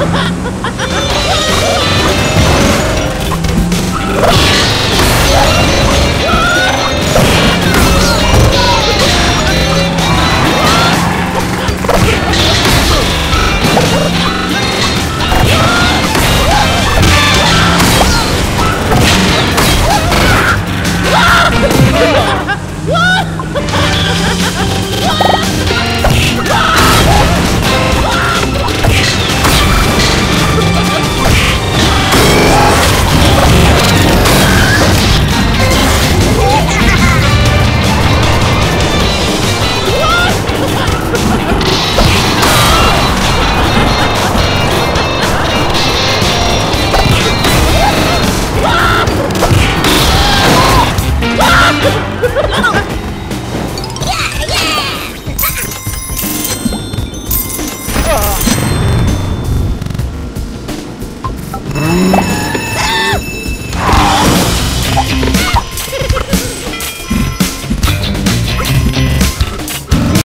Ha ha!